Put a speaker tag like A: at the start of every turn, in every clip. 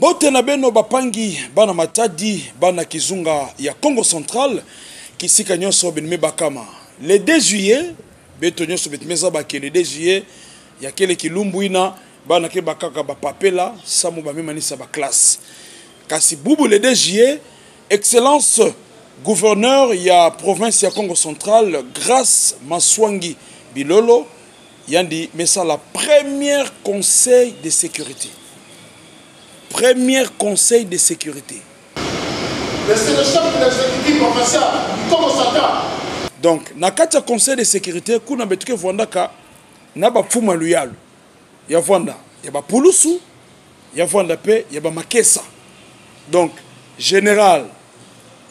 A: mbote na beno bapangi bana matadi ya congo central kisika bakama. Le 2 juillet beto nyonso betimi eza bake le 2 juillet ya kele kilumbu ina bana ke bakaka bapapela kasi bubu le 2 juillet excellence gouverneur ya province ya congo central grâce maswangi bilolo yandi mesala premier conseil de sécurité premier conseil de sécurité.
B: Mais c'est le chef de l'exécutif
A: donc na kati ya conseil de sécurité kuna betuke vwandaka na bafuma luyalu ya vwanda ya bapulusu ya vwanda mpe ya bamakesa donc général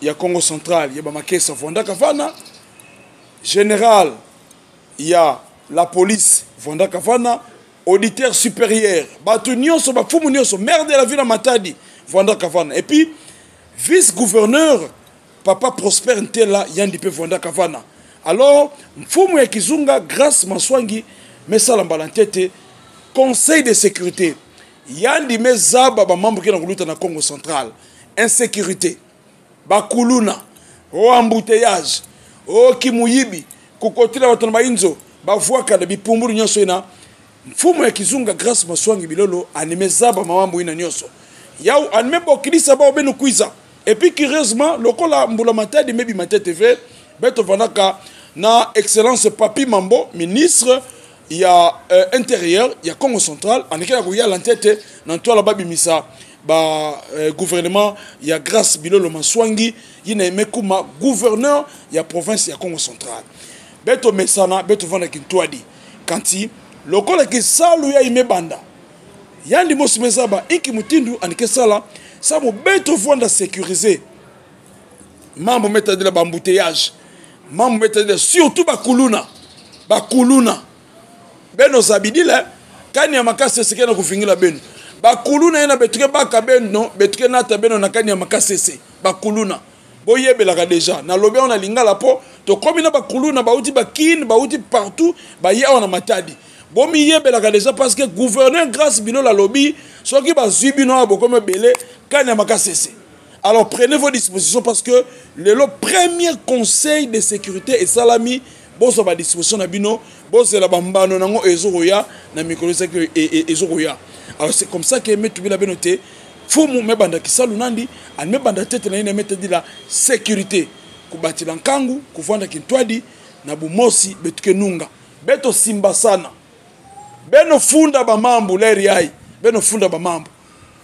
A: ya congo central ya bamakesa vwandaka vana. Général ya la police vana auditeur supérieur. Bato nyonso bafumu nyonso maire de la ville matadi. Vwandaka vana et puis vice gouverneur papa prosper ntela yandi mpe vwandaka vana alors mfumu kizunga grâce maswangi mesala conseil de sécurité. Yandi mezaba bamambre ke na koluta na congo central. Insécurité. Bakuluna o embouteillage. O kimuyibi. Kokotela bato na bayinzo bavwakana bipumbulu nyonso ina mfumu ya kizunga grâce maswangi bilolo anime zaba mamambo ina nyonso yau anime bokilisa bao beno kwiza epuis curieusement lokola mbula matadi mebima te tv beto vandaka na excellence papi mambo ministre ya euh, intérieur ya congo central anekela koyala ntete na ntwala babimisa ba euh, ya grâce bilolo maswangi ye na eme kuma gouverneur ya province ya congo central. Beto mesana beto vandaki ntwadi kanti lokola kisalu ya ime banda yandi mosi mezaba iki mutindu anike sala sa mobeto vwanda sécurisé. Mambo metadila bambouteillage mambo metadila surtout bakuluna bakuluna beno zabidile kani ya makasi eseke na kofingila beno. Bakuluna ye na betuke baka beno betuke nata beno na kani ya makasi ese bakuluna boyebelaka deja nalobi awa na lingala mpo tokomi na bakuluna bauti bakine bauti partout baye awa na matadi bomiyebelaka deja parce que gouverneur grâce bilolo alobi soki bazwi bino awa bokomi ebele kani ya makasi ese alors prenez vos dispositions parce que lelo premier conseil de sécurité esalami bozwa badisposition na bino bozela bambano nango ezokoya na mikolo esaki ezokoya alors c'est comme ça ke metubila bino te fumu mebanda kisalu nandi ani mebanda tete na ye na metedila sécurité. Kubatila nkangu kuvanda kintwadi na bumosi betuke nunga. Beto simba sana beno funda bamambu leri ai beno funda bamambu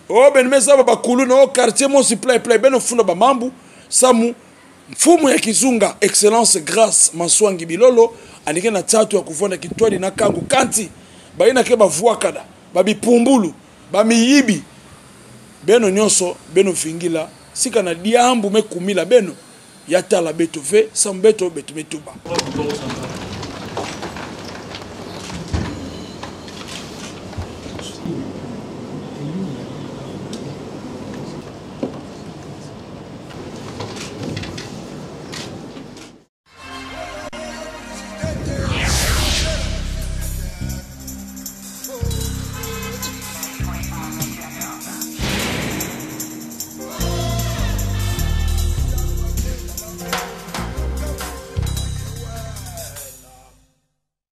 A: o beno mezaba bakulu na o quartier mosi play play. Beno funda bamambu samu mfumu ya kizunga excellence grâce maswangi bilolo andike na tatu ya kuvanda kitwadi na kangu kanti. Bayinake bavwakada babipumbulu bamiyibi beno nyonso beno vingila. Sika na diambu mekumila beno. Ya tala beto ve samu beto beto metuba